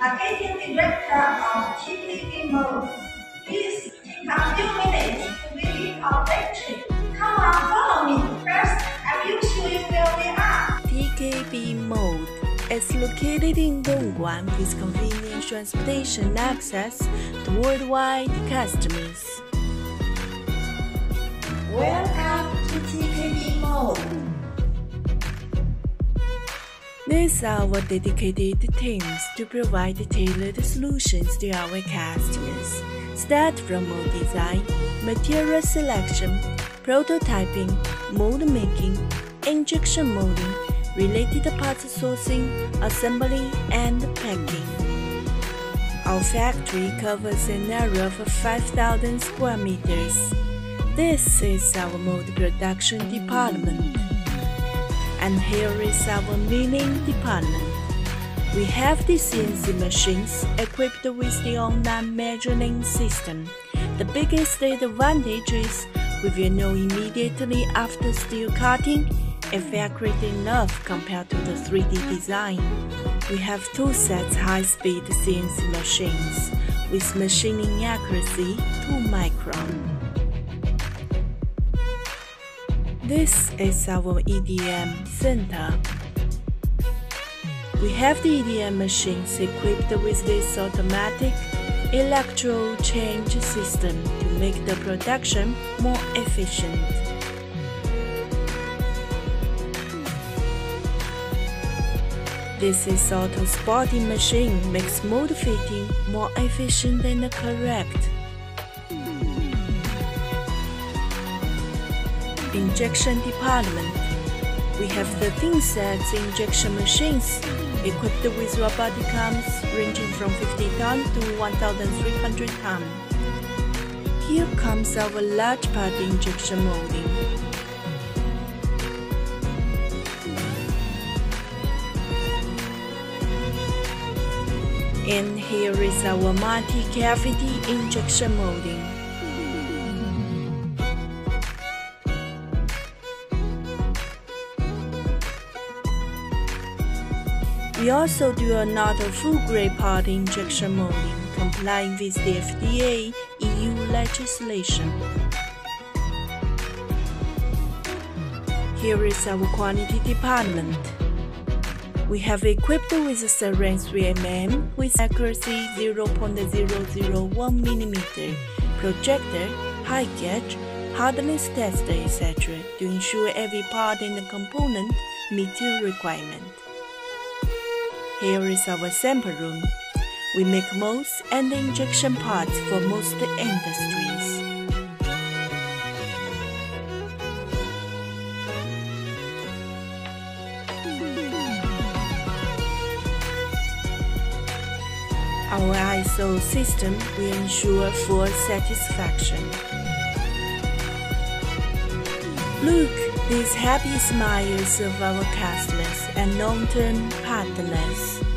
Marketing Director of TKB Mold. Please take a few minutes to visit our factory. Come on, follow me. First, I will show you where we are. TKB Mold is located in Dongguan with convenient transportation access to worldwide customers. Welcome These are our dedicated teams to provide tailored solutions to our customers. Start from mold design, material selection, prototyping, mold making, injection molding, related parts sourcing, assembly, and packing. Our factory covers an area of 5,000 square meters. This is our mold production department and here is our milling department. We have the CNC machines equipped with the online measuring system. The biggest advantage is we will know immediately after steel cutting if accurate enough compared to the 3D design. We have two sets high-speed CNC machines with machining accuracy 2 micron. This is our EDM center. We have the EDM machines equipped with this automatic electrode change system to make the production more efficient. This is auto spotting machine makes mold fitting more efficient and correct. Injection department. We have 13 sets injection machines equipped with robotic arms ranging from 50 ton to 1,300 ton. Here comes our large part injection molding. And here is our multi-cavity injection molding. We also do another food-grade part injection molding, complying with the FDA EU legislation. Here is our quality department. We have equipped with a Serene 3mm with accuracy 0.001 mm, projector, height gauge, hardness tester, etc. to ensure every part and component meet your requirement. Here is our sample room. We make molds and injection parts for most industries. Our ISO system will ensure full satisfaction. Look, these happy smiles of our customers and long-term partners.